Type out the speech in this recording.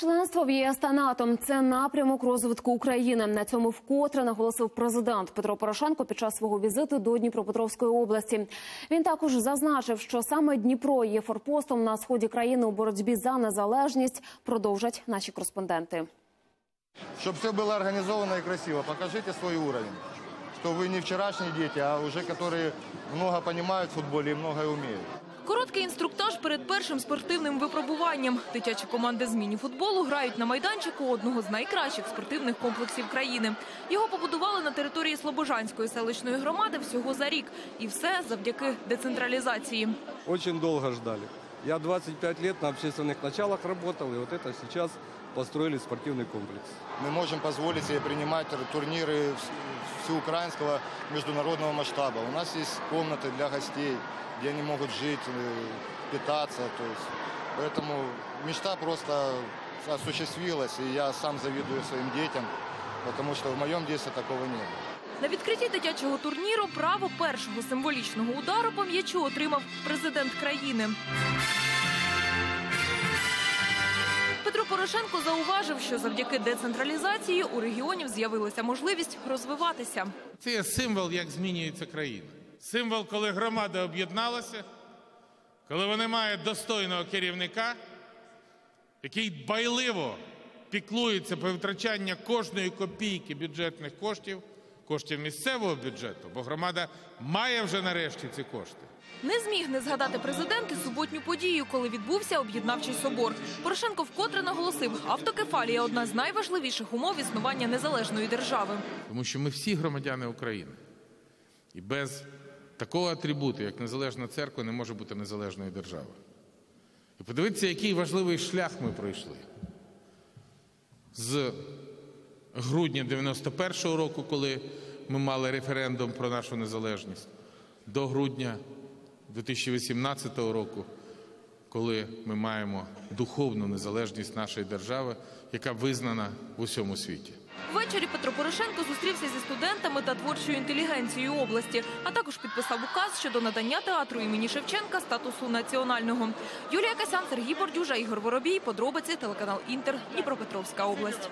Членство в ЄС та НАТО – це напрямок розвитку України. На цьому вкотре наголосив президент Петро Порошенко під час свого візиту до Дніпропетровської області. Він також зазначив, що саме Дніпро є форпостом на сході країни у боротьбі за незалежність. Продовжать наші кореспонденти. Чтобы все было организовано и красиво, покажите свой уровень. Что вы не вчерашние дети, а уже которые много понимают в футболе и многое умеют. Короткий інструктаж перед першим спортивним випробуванням. Дитячі команди з міні-футболу грають на майданчику одного з найкращих спортивних комплексів країни. Його побудували на території Слобожанської селищної громади всього за рік. І все завдяки децентралізації. Очень довго ждали. Я 25 лет на общественных началах работал, и вот это сейчас построили спортивный комплекс. Мы можем позволить себе принимать тур- турниры вс- всеукраинского международного масштаба. У нас есть комнаты для гостей, где они могут жить, э, питаться. То есть, поэтому мечта просто осуществилась, и я сам завидую своим детям, потому что в моем детстве такого не было. На відкритті дитячого турніру право першого символічного удару по м'ячу отримав президент країни. Петро Порошенко зауважив, що завдяки децентралізації у регіонів з'явилася можливість розвиватися. Це є символ, як змінюється країна. Символ, коли громада об'єдналася, коли вони мають достойного керівника, який байливо піклується про витрачання кожної копійки бюджетних коштів, коштів місцевого бюджету, бо громада має вже нарешті ці кошти. Не зміг не згадати президент і суботню подію, коли відбувся об'єднавчий собор. Порошенко вкотре наголосив, автокефалія одна з найважливіших умов існування незалежної держави. Тому що ми всі громадяни України. І без такого атрибуту, як незалежна церква, не може бути незалежної держави. І подивіться, який важливий шлях ми пройшли. З грудня 91-го року, коли ми мали референдум про нашу незалежність, до грудня 2018 року, коли ми маємо духовну незалежність нашої держави, яка визнана в усьому світі. Ввечері Петро Порошенко зустрівся зі студентами та творчою інтелігенцією області, а також підписав указ щодо надання театру імені Шевченка статусу національного. Юлія Касян, Сергій Бордюжа, Ігор Воробій. Подробиці телеканал Інтер, Дніпропетровська область.